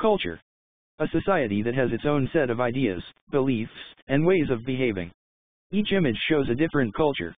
Culture. A society that has its own set of ideas, beliefs, and ways of behaving. Each image shows a different culture,